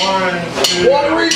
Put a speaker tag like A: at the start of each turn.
A: One, two,
B: Watery.